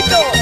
grito.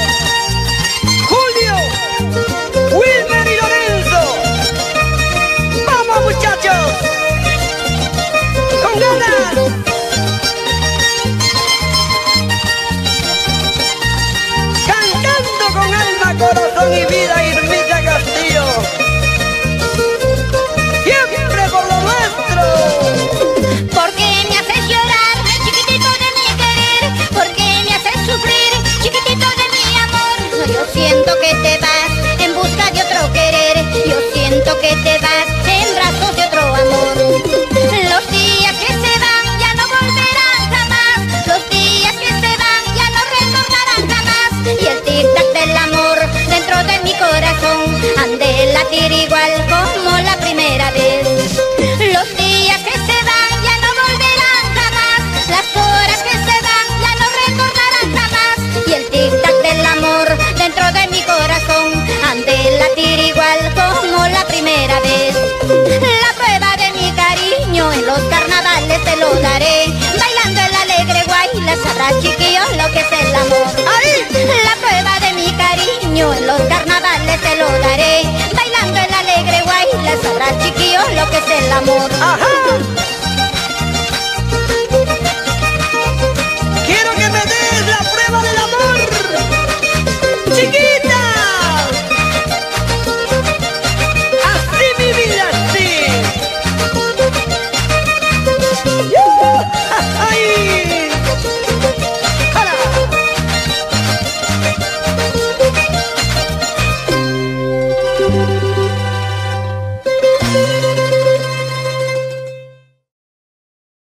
El amor. Ajá.